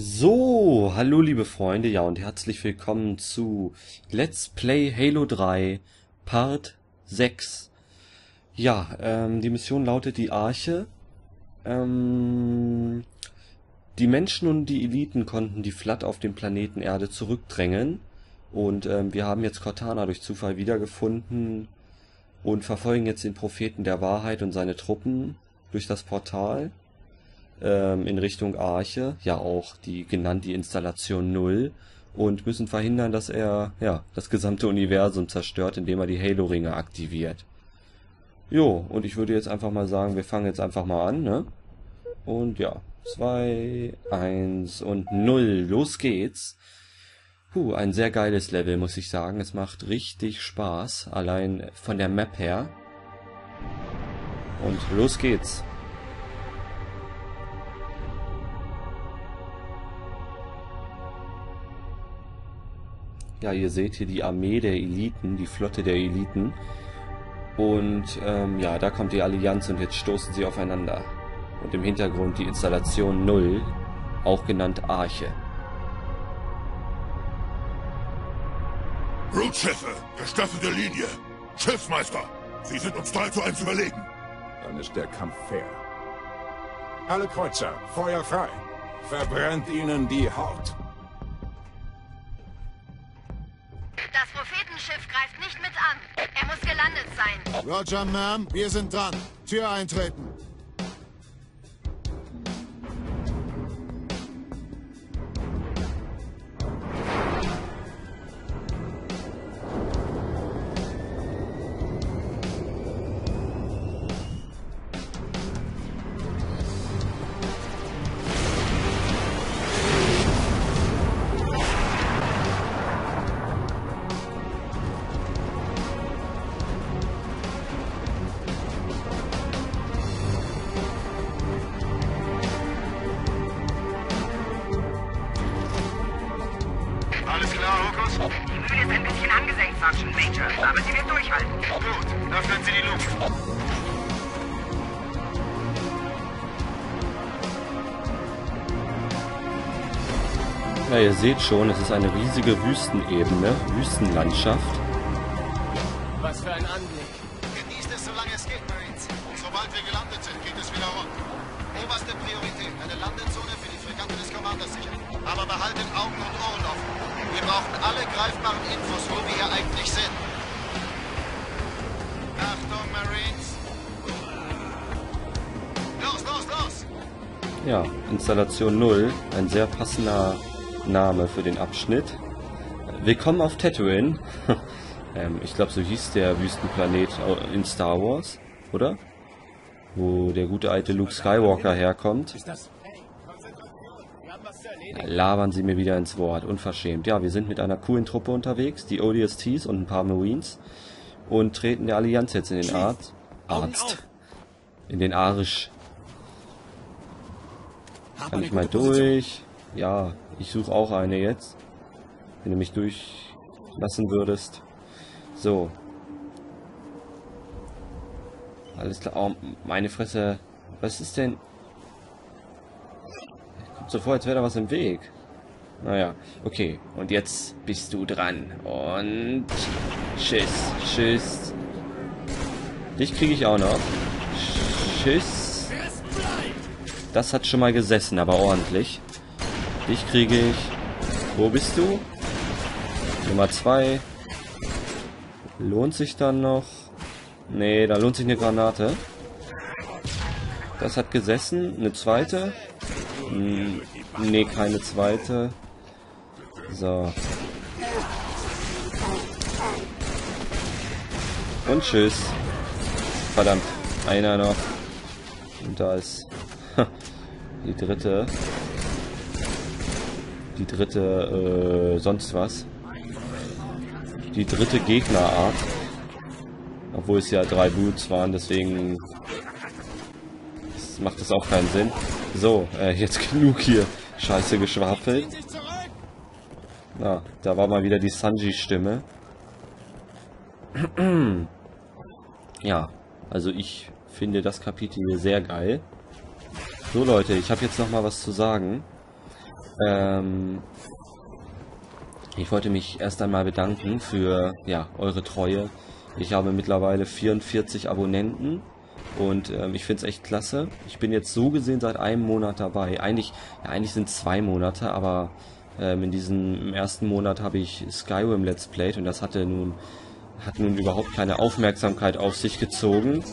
So, hallo liebe Freunde, ja und herzlich willkommen zu Let's Play Halo 3 Part 6. Ja, ähm, die Mission lautet die Arche. Ähm, die Menschen und die Eliten konnten die Flat auf dem Planeten Erde zurückdrängen und ähm, wir haben jetzt Cortana durch Zufall wiedergefunden und verfolgen jetzt den Propheten der Wahrheit und seine Truppen durch das Portal ähm, in Richtung Arche, ja auch die genannt die Installation Null und müssen verhindern, dass er ja das gesamte Universum zerstört, indem er die Halo-Ringe aktiviert. Jo, und ich würde jetzt einfach mal sagen, wir fangen jetzt einfach mal an, ne? Und ja, 2, 1 und 0, los geht's. Puh, ein sehr geiles Level, muss ich sagen. Es macht richtig Spaß, allein von der Map her. Und los geht's. Ja, ihr seht hier die Armee der Eliten, die Flotte der Eliten. Und ähm, ja, da kommt die Allianz und jetzt stoßen sie aufeinander. Und im Hintergrund die Installation Null, auch genannt Arche. Rootschiffe, gestaffelte Linie. Schiffsmeister, Sie sind uns 3 zu 1 überlegen. Dann ist der Kampf fair. Alle Kreuzer, Feuer frei. Verbrennt ihnen die Haut. Das Prophetenschiff greift nicht mit an. Er muss gelandet sein. Roger, Ma'am, wir sind dran. Tür eintreten. Gut, öffnen Sie die Luke. Ja, ihr seht schon, es ist eine riesige Wüstenebene, Wüstenlandschaft. Was für ein Anblick. Genießt es, solange es geht, Marines. Sobald wir gelandet sind, geht es wieder rund. Oberste Priorität, eine Landezone für die Fregatte des Commanders sichern. Aber behaltet Augen und Ohren offen. Wir brauchen alle greifbaren Infos, wo wir hier eigentlich sind. Ja, Installation 0, ein sehr passender Name für den Abschnitt. Willkommen auf Tatooine. ähm, ich glaube, so hieß der Wüstenplanet in Star Wars, oder? Wo der gute alte Luke Skywalker herkommt. Ja, labern sie mir wieder ins Wort, unverschämt. Ja, wir sind mit einer coolen Truppe unterwegs, die ODSTs und ein paar Marines. Und treten der Allianz jetzt in den Arzt. Arzt. In den Arisch. Kann ich mal durch? Ja, ich suche auch eine jetzt. Wenn du mich durchlassen würdest. So. Alles klar. Oh, meine Fresse. Was ist denn? Kommt so vor, als wäre da was im Weg. Naja, okay. Und jetzt bist du dran. Und... Tschüss. Tschüss. Dich kriege ich auch noch. Tschüss. Das hat schon mal gesessen, aber ordentlich. Dich kriege ich. Wo bist du? Nummer 2. Lohnt sich dann noch? Nee, da lohnt sich eine Granate. Das hat gesessen. Eine zweite? Hm, nee, keine zweite. So. Und tschüss. Verdammt. Einer noch. Und da ist die dritte. Die dritte, äh, sonst was. Die dritte Gegnerart. Obwohl es ja drei Boots waren, deswegen macht das auch keinen Sinn. So, äh, jetzt genug hier. Scheiße geschwafelt. Na, da war mal wieder die Sanji-Stimme. ja, also ich finde das Kapitel hier sehr geil. So Leute, ich habe jetzt noch mal was zu sagen. Ähm, ich wollte mich erst einmal bedanken für ja, eure Treue. Ich habe mittlerweile 44 Abonnenten und ähm, ich finde es echt klasse. Ich bin jetzt so gesehen seit einem Monat dabei. Eigentlich, ja, eigentlich sind zwei Monate, aber ähm, in diesem ersten Monat habe ich Skyrim Let's Played und das hatte nun, hat nun überhaupt keine Aufmerksamkeit auf sich gezogen.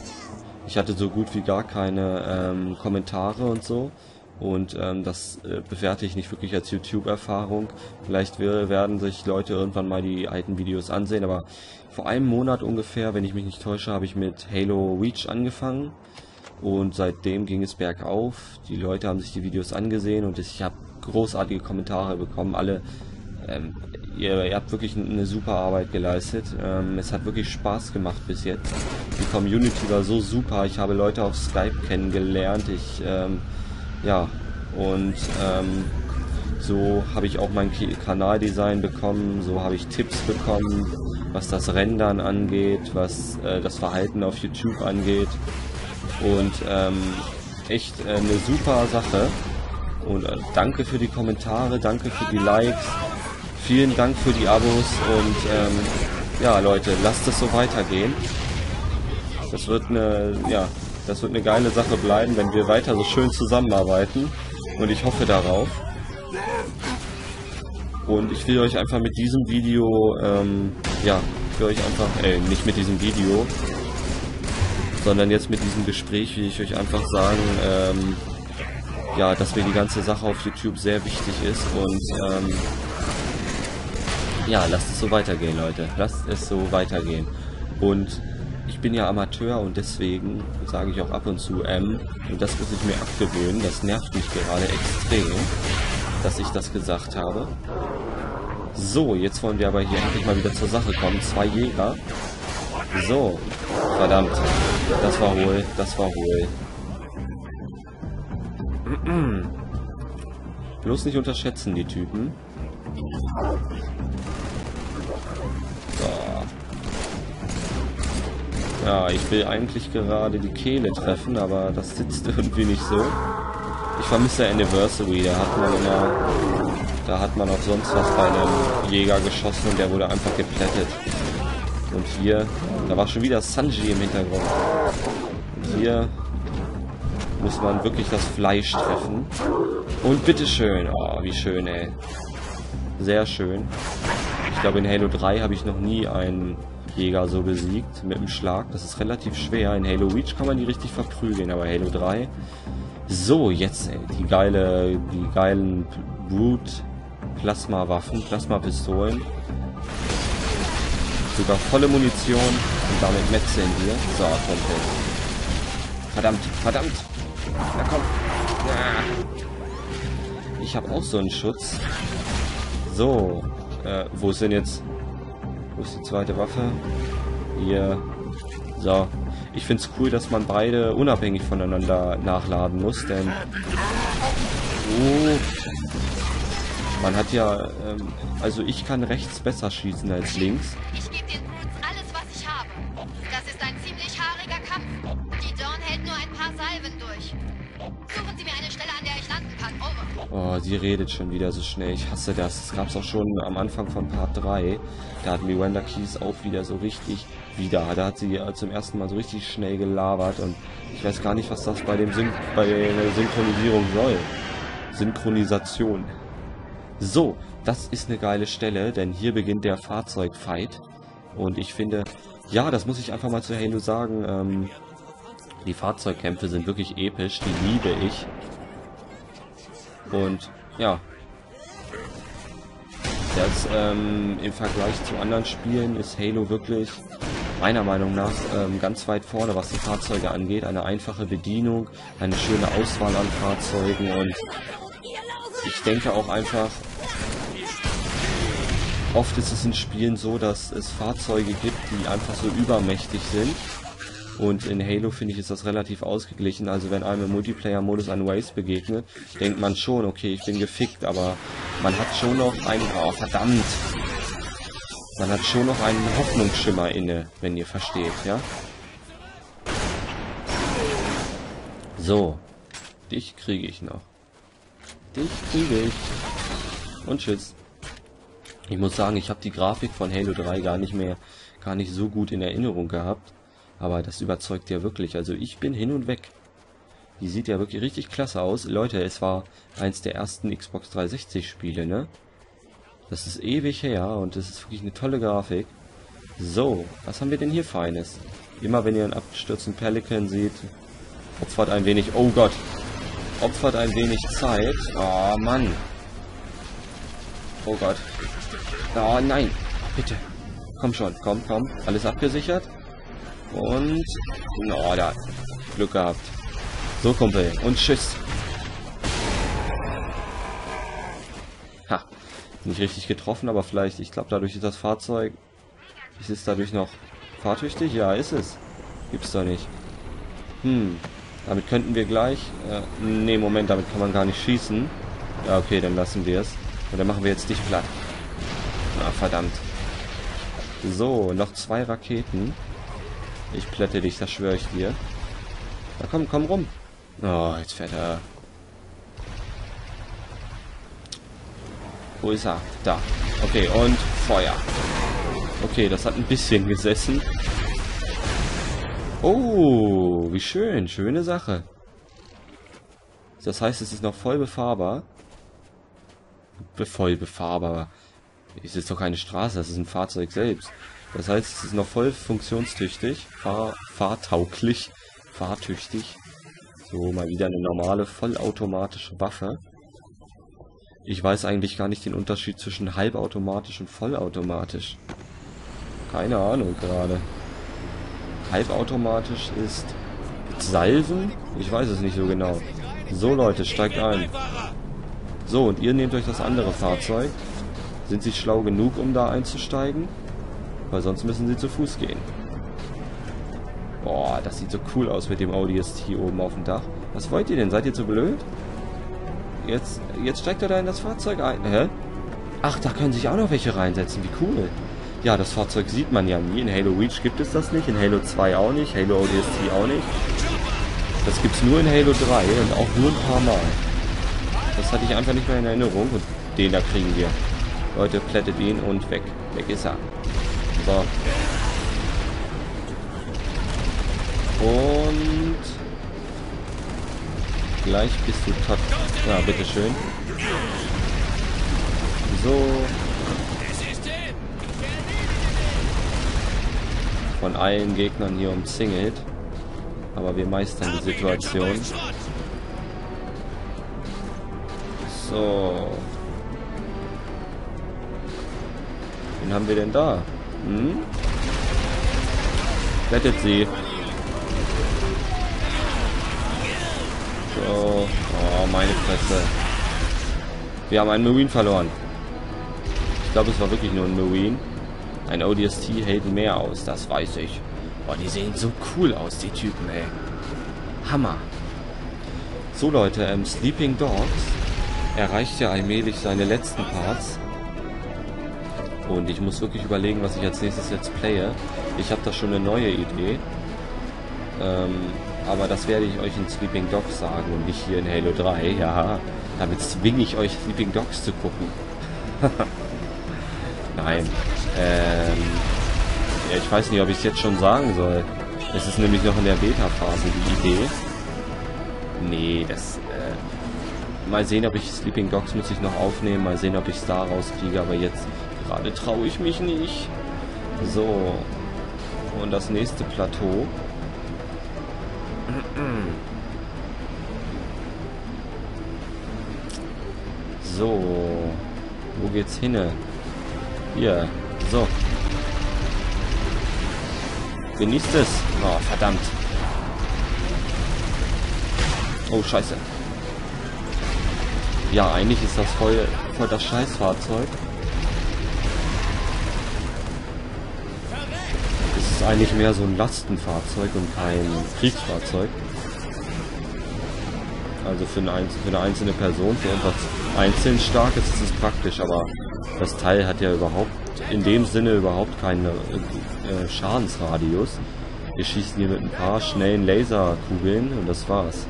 Ich hatte so gut wie gar keine ähm, Kommentare und so. Und ähm, das äh, bewerte ich nicht wirklich als YouTube-Erfahrung. Vielleicht werden sich Leute irgendwann mal die alten Videos ansehen, aber vor einem Monat ungefähr, wenn ich mich nicht täusche, habe ich mit Halo Reach angefangen. Und seitdem ging es bergauf. Die Leute haben sich die Videos angesehen und ich habe großartige Kommentare bekommen. Alle, ähm, ihr, ihr, habt wirklich eine super Arbeit geleistet. Ähm, es hat wirklich Spaß gemacht bis jetzt. Die Community war so super. Ich habe Leute auf Skype kennengelernt. Ich, ähm, ja, und ähm, so habe ich auch mein Kanaldesign bekommen. So habe ich Tipps bekommen, was das Rendern angeht, was äh, das Verhalten auf YouTube angeht. Und ähm, echt äh, eine super Sache. Und äh, danke für die Kommentare, danke für die Likes, vielen Dank für die Abos und ähm, ja Leute, lasst es so weitergehen. Das wird eine, ja, das wird eine geile Sache bleiben, wenn wir weiter so schön zusammenarbeiten. Und ich hoffe darauf. Und ich will euch einfach mit diesem Video, ähm, ja, für euch einfach, äh, nicht mit diesem Video, sondern jetzt mit diesem Gespräch will ich euch einfach sagen, ähm, ja, dass mir die ganze Sache auf YouTube sehr wichtig ist und ähm, ja, lasst es so weitergehen, Leute. Lasst es so weitergehen. Und ich bin ja Amateur und deswegen sage ich auch ab und zu M. Und das muss ich mir abgewöhnen. Das nervt mich gerade extrem, dass ich das gesagt habe. So, jetzt wollen wir aber hier endlich mal wieder zur Sache kommen. Zwei Jäger. So. Verdammt. Das war wohl. Das war wohl. Bloß nicht unterschätzen, die Typen. Ja, ich will eigentlich gerade die Kehle treffen, aber das sitzt irgendwie nicht so. Ich vermisse Anniversary, da hat man immer... Da hat man auch sonst was bei einem Jäger geschossen und der wurde einfach geplättet. Und hier, da war schon wieder Sanji im Hintergrund. Und hier muss man wirklich das Fleisch treffen. Und bitteschön. Oh, wie schön, ey. Sehr schön. Ich glaube, in Halo 3 habe ich noch nie einen Jäger so besiegt mit dem Schlag. Das ist relativ schwer. In Halo Reach kann man die richtig verprügeln, aber Halo 3... So, jetzt, ey, die geile, die geilen Brute Plasma-Waffen, Plasma-Pistolen. Sogar volle Munition und damit metzeln wir. So, komplett. Verdammt, verdammt. Na komm. Ich habe auch so einen Schutz. So. Äh, wo ist denn jetzt... Wo ist die zweite Waffe? Hier. So. Ich finde es cool, dass man beide unabhängig voneinander nachladen muss, denn... Oh. Man hat ja... Ähm, also ich kann rechts besser schießen als links. Ich gebe den Brutes alles, was ich habe. Das ist ein ziemlich haariger Kampf. Die Dawn hält nur ein paar Salven durch. Suchen Sie mir eine Stelle, an der ich landen kann. Over. Oh, sie redet schon wieder so schnell. Ich hasse das. Das gab es auch schon am Anfang von Part 3. Da hat Miranda Keys auch wieder so richtig... Wieder. Da hat sie zum ersten Mal so richtig schnell gelabert. Und ich weiß gar nicht, was das bei, dem Syn bei der Synchronisierung soll. Synchronisation. So, das ist eine geile Stelle, denn hier beginnt der Fahrzeugfight. Und ich finde, ja, das muss ich einfach mal zu Halo sagen, ähm, die Fahrzeugkämpfe sind wirklich episch, die liebe ich. Und ja, das ähm, im Vergleich zu anderen Spielen ist Halo wirklich meiner Meinung nach ähm, ganz weit vorne, was die Fahrzeuge angeht. Eine einfache Bedienung, eine schöne Auswahl an Fahrzeugen und ich denke auch einfach, oft ist es in Spielen so, dass es Fahrzeuge gibt, die einfach so übermächtig sind und in Halo finde ich ist das relativ ausgeglichen. Also wenn einem im Multiplayer-Modus ein Waze begegnet, denkt man schon, okay, ich bin gefickt, aber man hat schon noch einen... Oh, verdammt! Man hat schon noch einen Hoffnungsschimmer inne, wenn ihr versteht, ja? So. Dich kriege ich noch. Dich kriege ich. und tschüss. Ich muss sagen, ich habe die Grafik von Halo 3 gar nicht mehr, gar nicht so gut in Erinnerung gehabt. Aber das überzeugt ja wirklich. Also ich bin hin und weg. Die sieht ja wirklich richtig klasse aus. Leute, es war eins der ersten Xbox 360 Spiele, ne? Das ist ewig her und es ist wirklich eine tolle Grafik. So, was haben wir denn hier Feines? Immer wenn ihr einen abgestürzten Pelican seht, opfert ein wenig... Oh Gott! Opfert ein wenig Zeit. Oh Mann. Oh Gott. Oh nein. Bitte. Komm schon. Komm, komm. Alles abgesichert. Und... Oh, da. Glück gehabt. So, Kumpel. Und tschüss. Ha. Nicht richtig getroffen, aber vielleicht... Ich glaube, dadurch ist das Fahrzeug... Ist es dadurch noch fahrtüchtig? Ja, ist es. Gibt's doch nicht. Hm. Damit könnten wir gleich... Äh, nee, Moment, damit kann man gar nicht schießen. Ja, okay, dann lassen wir es. Und dann machen wir jetzt dich platt. Na, verdammt. So, noch zwei Raketen. Ich plätte dich, das schwöre ich dir. Na komm, komm rum. Oh, jetzt fährt er. Wo ist er? Da. Okay, und Feuer. Okay, das hat ein bisschen gesessen. Oh, wie schön. Schöne Sache. Das heißt, es ist noch voll befahrbar. Be voll befahrbar. Es ist doch keine Straße, das ist ein Fahrzeug selbst. Das heißt, es ist noch voll funktionstüchtig, fahr fahrtauglich, fahrtüchtig. So, mal wieder eine normale, vollautomatische Waffe. Ich weiß eigentlich gar nicht den Unterschied zwischen halbautomatisch und vollautomatisch. Keine Ahnung gerade. Halbautomatisch ist Salven? Ich weiß es nicht so genau. So Leute, steigt ein. So, und ihr nehmt euch das andere Fahrzeug. Sind sie schlau genug, um da einzusteigen? Weil sonst müssen sie zu Fuß gehen. Boah, das sieht so cool aus mit dem Audi ST oben auf dem Dach. Was wollt ihr denn? Seid ihr zu blöd? Jetzt, jetzt steigt er da in das Fahrzeug ein. Hä? Ach, da können sich auch noch welche reinsetzen. Wie cool. Ja, das Fahrzeug sieht man ja nie. In Halo Reach gibt es das nicht, in Halo 2 auch nicht, Halo ODST auch nicht. Das gibt's nur in Halo 3 und auch nur ein paar Mal. Das hatte ich einfach nicht mehr in Erinnerung und den da kriegen wir. Leute, plättet ihn und weg. Weg ist er. So. Und gleich bist du tot. Ja, bitteschön. So. Von allen Gegnern hier umzingelt. Aber wir meistern die Situation. So. Wen haben wir denn da? Hm? Rettet sie. So. Oh, meine Fresse. Wir haben einen Marine verloren. Ich glaube, es war wirklich nur ein Marine. Ein ODST hält mehr aus, das weiß ich. Boah, die sehen so cool aus, die Typen, ey. Hammer. So, Leute, ähm, Sleeping Dogs erreicht ja allmählich seine letzten Parts. Und ich muss wirklich überlegen, was ich als nächstes jetzt playe. Ich habe da schon eine neue Idee. Ähm, aber das werde ich euch in Sleeping Dogs sagen und nicht hier in Halo 3. Ja, damit zwinge ich euch Sleeping Dogs zu gucken. Nein. Ähm, ja, ich weiß nicht, ob ich es jetzt schon sagen soll. Es ist nämlich noch in der Beta-Phase die Idee. Nee, das... Äh, mal sehen, ob ich Sleeping Dogs muss ich noch aufnehmen. Mal sehen, ob ich es da rauskriege. Aber jetzt gerade traue ich mich nicht. So. Und das nächste Plateau. So. Wo geht's hin? Hier. So. Genießt es. Oh, verdammt. Oh, scheiße. Ja, eigentlich ist das voll, voll das Scheißfahrzeug. Eigentlich mehr so ein Lastenfahrzeug und kein Kriegsfahrzeug. Also für, ein, für eine einzelne Person, für etwas einzeln stark ist es praktisch, aber das Teil hat ja überhaupt in dem Sinne überhaupt keinen äh, Schadensradius. Wir schießen hier mit ein paar schnellen Laserkugeln und das war's.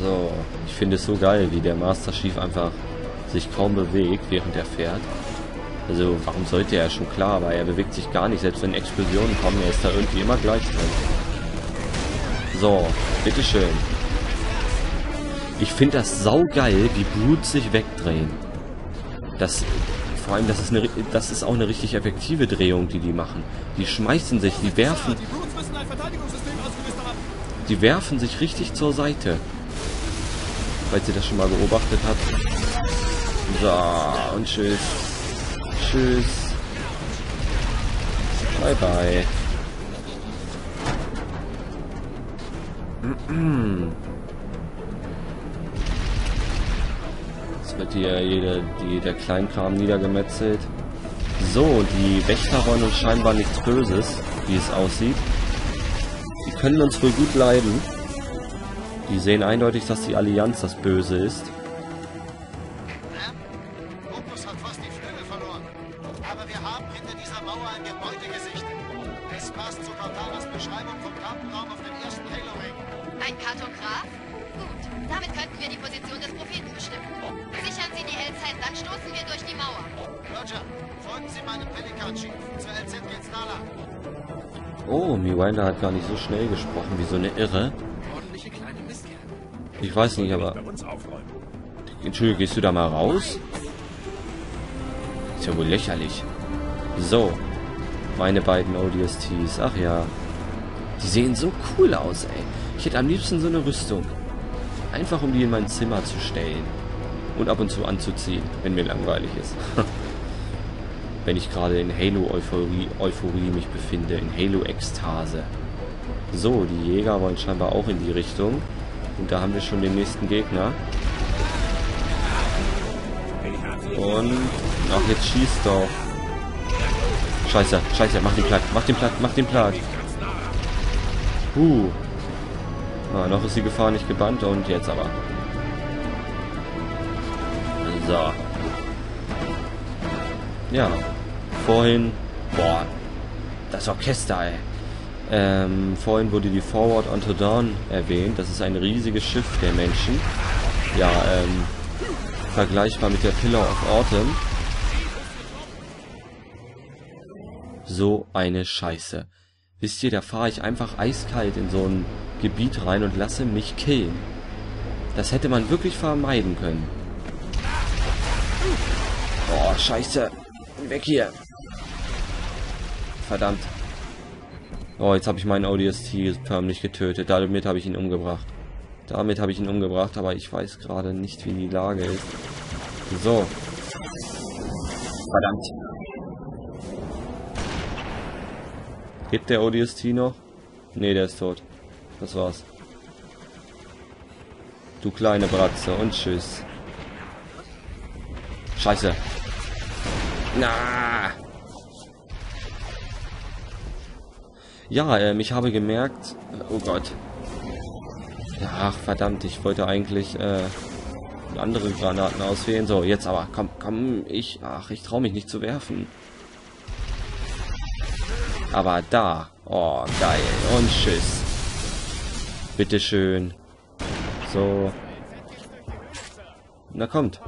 So, ich finde es so geil, wie der Master Chief einfach sich kaum bewegt, während er fährt. Also, warum sollte er schon klar, aber er bewegt sich gar nicht, selbst wenn Explosionen kommen, er ist da irgendwie immer gleich drin. So, bitteschön. Ich finde das saugeil, wie Brute sich wegdrehen. Das, vor allem, das ist, eine, das ist auch eine richtig effektive Drehung, die die machen. Die schmeißen sich, die werfen... Die werfen sich richtig zur Seite. Falls ihr das schon mal beobachtet habt. So, und tschüss. Tschüss. Bye bye. Jetzt wird hier jede, die, der Kleinkram niedergemetzelt. So, die Wächter wollen uns scheinbar nichts Böses, wie es aussieht. Die können uns wohl gut leiden. Die sehen eindeutig, dass die Allianz das Böse ist. Schnell gesprochen wie so eine Irre. Ich weiß nicht, aber... Entschuldigung, gehst du da mal raus? Ist ja wohl lächerlich. So. Meine beiden ODSTs. Ach ja. Die sehen so cool aus, ey. Ich hätte am liebsten so eine Rüstung. Einfach um die in mein Zimmer zu stellen. Und ab und zu anzuziehen, wenn mir langweilig ist. wenn ich gerade in Halo-Euphorie Euphorie mich befinde. In Halo-Ekstase. So, die Jäger wollen scheinbar auch in die Richtung. Und da haben wir schon den nächsten Gegner. Und... Ach, jetzt schießt doch. Scheiße, scheiße, mach den platt, mach den platt, mach den platt. Huh. Ah, noch ist die Gefahr nicht gebannt und jetzt aber. So. Ja. Vorhin... Boah. Das Orchester, ey. Ähm, vorhin wurde die Forward Unto Dawn erwähnt. Das ist ein riesiges Schiff der Menschen. Ja, ähm, vergleichbar mit der Pillar of Autumn. So eine Scheiße. Wisst ihr, da fahre ich einfach eiskalt in so ein Gebiet rein und lasse mich killen. Das hätte man wirklich vermeiden können. Boah, scheiße. Weg hier. Verdammt. Oh, jetzt habe ich meinen ODST förmlich getötet. Damit habe ich ihn umgebracht. Damit habe ich ihn umgebracht, aber ich weiß gerade nicht, wie die Lage ist. So. Verdammt. Hebt der ODST noch? Ne, der ist tot. Das war's. Du kleine Bratze und tschüss. Scheiße. Na. Ja, ähm, ich habe gemerkt... Oh Gott. Ach, verdammt, ich wollte eigentlich äh, andere Granaten auswählen. So, jetzt aber. Komm, komm, ich... Ach, ich traue mich nicht zu werfen. Aber da. Oh, geil. Und tschüss. Bitteschön. So. Na kommt.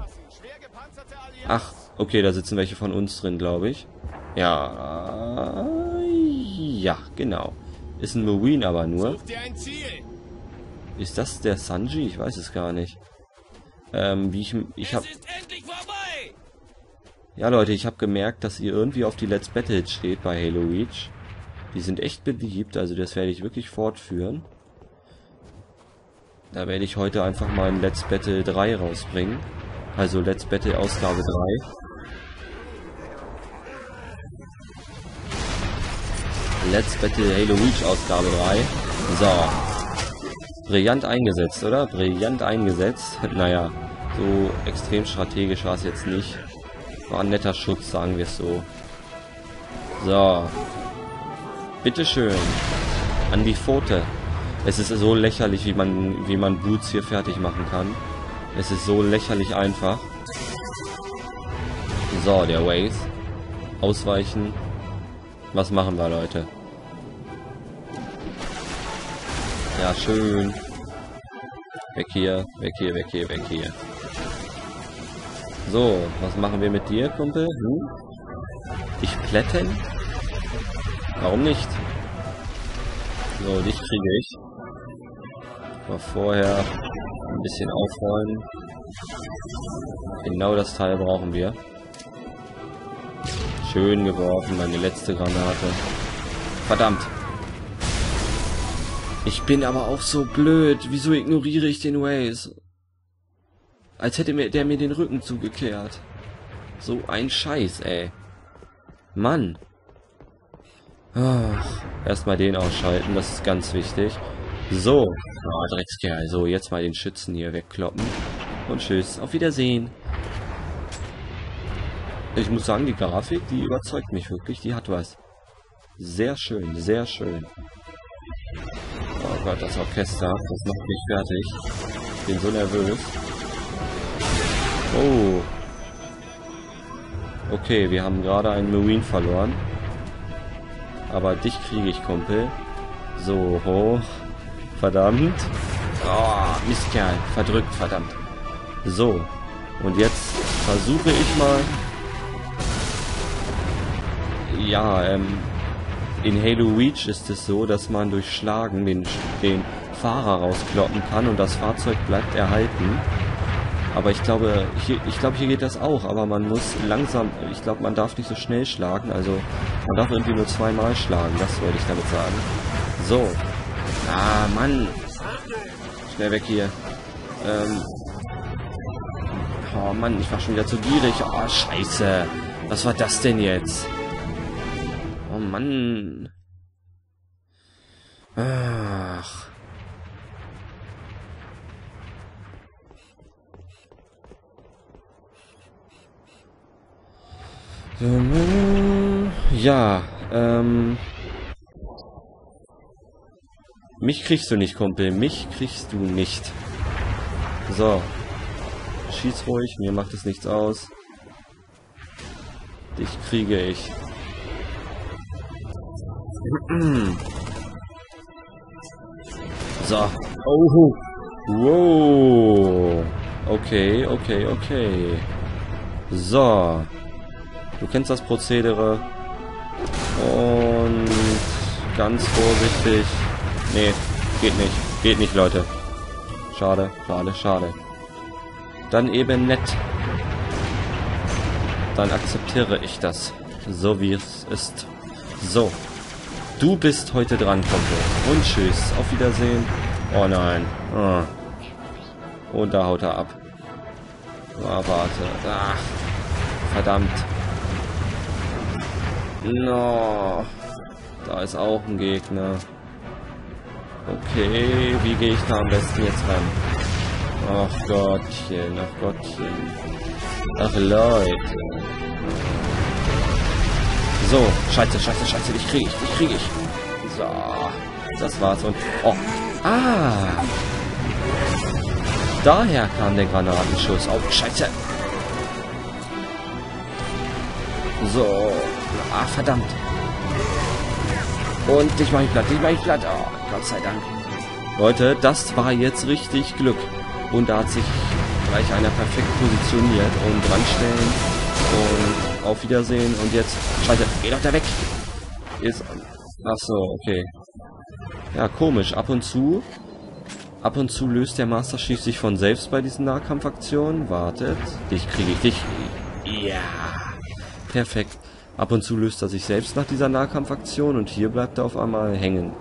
Ach, okay, da sitzen welche von uns drin, glaube ich. Ja. Ja, genau. Ist ein Marine aber nur. Ist das der Sanji? Ich weiß es gar nicht. Ähm, wie ich... Ich vorbei. Ja, Leute, ich habe gemerkt, dass ihr irgendwie auf die Let's Battle steht bei Halo Reach. Die sind echt beliebt, also das werde ich wirklich fortführen. Da werde ich heute einfach mal ein Let's Battle 3 rausbringen. Also Let's Battle Ausgabe 3. Let's Battle Halo Reach Ausgabe 3. So. Brillant eingesetzt, oder? Brillant eingesetzt. Naja, so extrem strategisch war es jetzt nicht. War ein netter Schutz, sagen wir es so. So. Bitteschön. An die Pfote. Es ist so lächerlich, wie man, wie man Boots hier fertig machen kann. Es ist so lächerlich einfach. So, der Waze. Ausweichen. Was machen wir, Leute? Ja, schön. Weg hier, weg hier, weg hier, weg hier. So, was machen wir mit dir, Kumpel? Hm? Dich plätten? Warum nicht? So, dich kriege ich. Aber vorher ein bisschen aufräumen. Genau das Teil brauchen wir. Schön geworfen, meine letzte Granate. Verdammt. Ich bin aber auch so blöd. Wieso ignoriere ich den Waze? Als hätte mir der mir den Rücken zugekehrt. So ein Scheiß, ey. Mann. Ach, erstmal den ausschalten, das ist ganz wichtig. So. Ah, Dreckskerl. So, jetzt mal den Schützen hier wegkloppen. Und tschüss. Auf Wiedersehen. Ich muss sagen, die Grafik, die überzeugt mich wirklich. Die hat was. Sehr schön, sehr schön. Oh Gott, das Orchester, das macht mich fertig. Ich bin so nervös. Oh. Okay, wir haben gerade einen Marine verloren. Aber dich kriege ich, Kumpel. So, hoch. Verdammt. Oh, Mistkerl. Verdrückt, verdammt. So. Und jetzt versuche ich mal... Ja, ähm... In Halo Reach ist es so, dass man durch Schlagen den, den Fahrer rauskloppen kann und das Fahrzeug bleibt erhalten. Aber ich glaube, hier, ich glaube, hier geht das auch, aber man muss langsam, ich glaube, man darf nicht so schnell schlagen, also man darf irgendwie nur zweimal schlagen, das wollte ich damit sagen. So. Ah, Mann. Schnell weg hier. Ähm. Oh Mann, ich war schon wieder zu gierig. Oh, scheiße. Was war das denn jetzt? Mann. Ach. Ja, ähm... Mich kriegst du nicht, Kumpel. Mich kriegst du nicht. So. Schieß ruhig, mir macht es nichts aus. Dich kriege ich. So. Oh. Wow. Okay, okay, okay. So. Du kennst das Prozedere. Und ganz vorsichtig. Nee, geht nicht. Geht nicht, Leute. Schade, schade, schade. Dann eben nett. Dann akzeptiere ich das. So wie es ist. So. Du bist heute dran, Kumpel. Und tschüss. Auf Wiedersehen. Oh nein. Ah. Und da haut er ab. Ah, warte. Ach. Verdammt. No. Da ist auch ein Gegner. Okay, wie gehe ich da am besten jetzt ran? Ach Gottchen, ach Gottchen. Ach Leute. So, scheiße, scheiße, scheiße, dich kriege ich, dich kriege ich. So, das war's und... Oh, ah! Daher kam der Granatenschuss. Oh, scheiße. So, ah, verdammt. Und dich mach ich platt, dich mach ich platt. Oh, Gott sei Dank. Leute, das war jetzt richtig Glück. Und da hat sich gleich einer perfekt positioniert und dranstellen und auf Wiedersehen und jetzt scheiße, geh doch da weg. Ist Ach so, okay. Ja, komisch, ab und zu ab und zu löst der Master Chief sich von selbst bei diesen Nahkampfaktionen. Wartet, dich kriege ich dich. Ja. Perfekt. Ab und zu löst er sich selbst nach dieser Nahkampfaktion und hier bleibt er auf einmal hängen.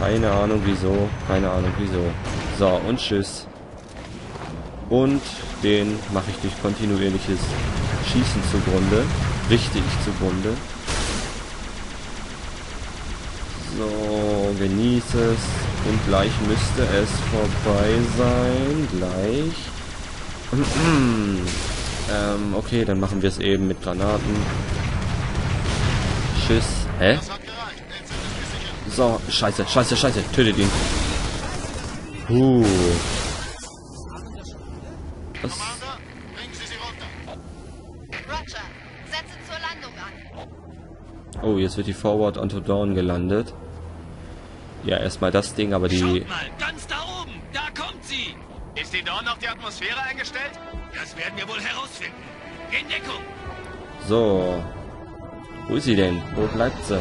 Keine Ahnung wieso, keine Ahnung wieso. So, und tschüss. Und den mache ich durch kontinuierliches Schießen zugrunde. Richtig zugrunde. So, genieß es. Und gleich müsste es vorbei sein. Gleich. ähm, okay, dann machen wir es eben mit Granaten. Tschüss. Hä? So, scheiße, scheiße, scheiße. Tötet ihn. Huh. Was? Roger, setze zur Landung an. Oh, jetzt wird die Forward onto Dawn gelandet. Ja, erstmal das Ding, aber die... Schaut mal, ganz da oben. die Dawn auf die Atmosphäre eingestellt? Das werden wir wohl herausfinden. In Deckung. So. Wo ist sie denn? Wo bleibt sie?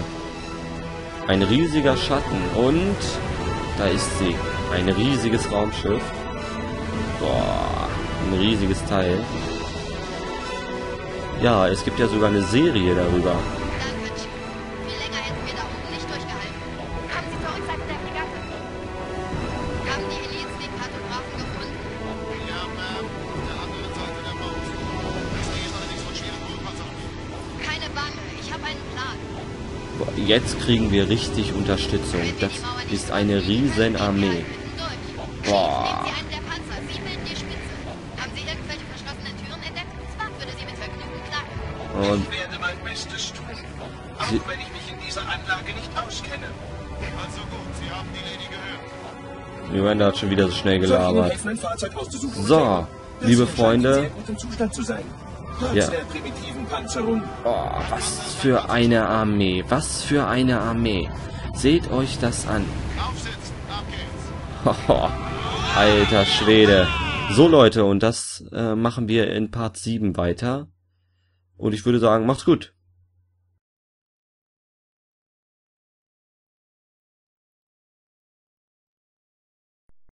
Ein riesiger Schatten und da ist sie. Ein riesiges Raumschiff. Boah, ein riesiges Teil. Ja, es gibt ja sogar eine Serie darüber. Jetzt kriegen wir richtig Unterstützung. Das ist eine durchkriegen, riesen können wir Armee. die Alten durch. Boah. Nehmen Sie einen der Panzer, Sie bilden die Spitze. Haben Sie irgendwelche verschlossenen Türen entdeckt? Spark würde sie mit Vergnügen knacken. Und Ich werde mein Bestes tun. Auch Sie- wenn ich mich in dieser Anlage nicht auskenne. Also gut, Sie haben die Lady gehört. Miranda hat schon wieder so schnell gelabert. helfen? So, Das liebe Freunde. Ja. Oh, was für eine Armee. Was für eine Armee. Seht euch das an. Hoho, Alter Schwede. So Leute, und das äh, machen wir in Part 7 weiter. Und ich würde sagen, macht's gut.